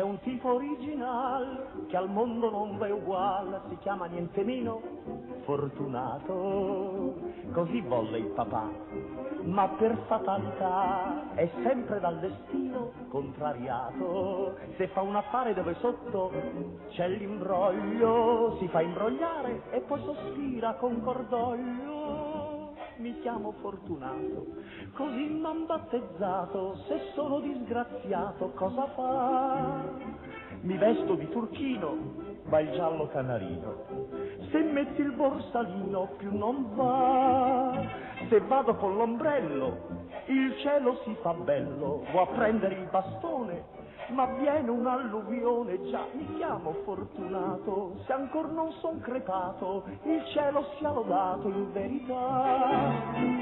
original, che al mondo non va uguale, si chiama niente meno fortunato. Così volle il papà, ma per fatalità è sempre dal destino contrariato. Se fa un affare dove sotto c'è l'imbroglio, si fa imbrogliare e poi sospira con cordoglio mi chiamo Fortunato, così m'han battezzato, se sono disgraziato cosa fa? Mi vesto di turchino, ma il giallo canarino, se metti il borsalino più non va, se vado con l'ombrello il cielo si fa bello, vuoi prendere il bastone ma viene un'alluvione, già mi chiamo fortunato, se ancor non son crepato, il cielo sia lodato in verità.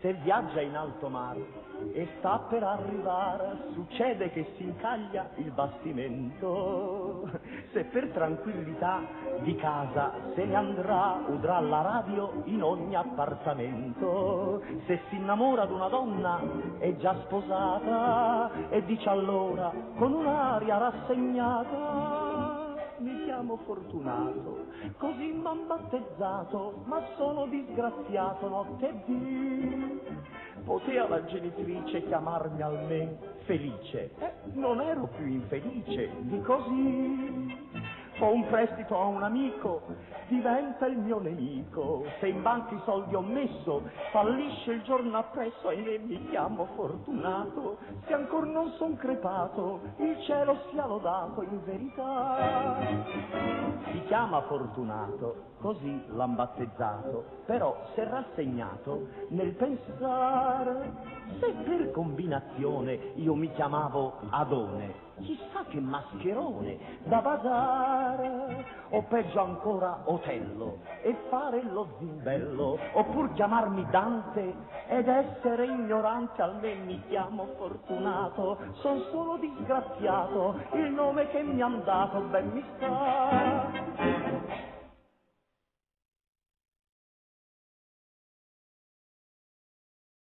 Se viaggia in alto mare e sta per arrivare, succede che si incaglia il bastimento. Se per tranquillità di casa se ne andrà, udrà la radio in ogni appartamento. Se si innamora d'una donna è già sposata e dice allora con un'aria rassegnata mi chiamo fortunato, così m'han battezzato, ma sono disgraziato notte e dì. Poteva la genitrice chiamarmi almen felice, eh, non ero più infelice di così. Ho un prestito a un amico, diventa il mio nemico. Se in banca i soldi ho messo, fallisce il giorno appresso e mi chiamo fortunato. Se ancora non son crepato, il cielo sia lodato in verità. Si chiama fortunato, così l'han battezzato, però s'è rassegnato nel pensare se per combinazione io mi chiamavo Adone, chissà che mascherone da basare, o peggio ancora Otello e fare lo zimbello, oppur chiamarmi Dante ed essere ignorante, almeno mi chiamo fortunato, son solo disgraziato, il nome che mi han dato ben mi sta.